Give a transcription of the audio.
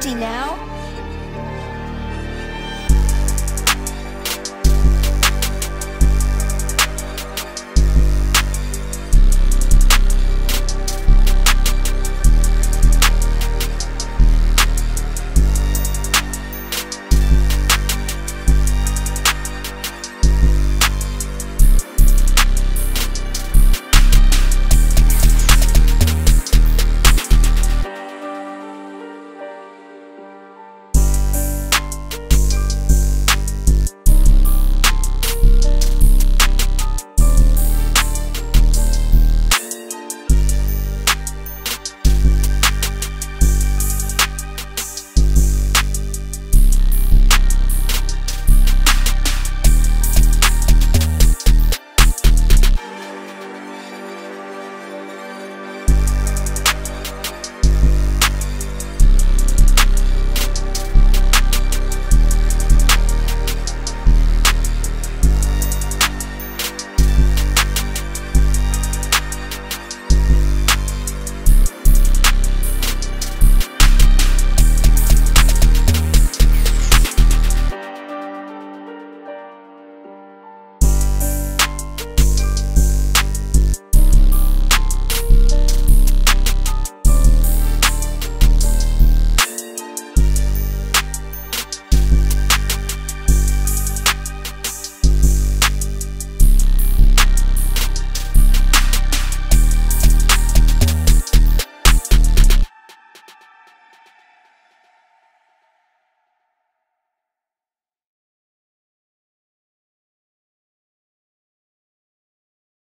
empty now.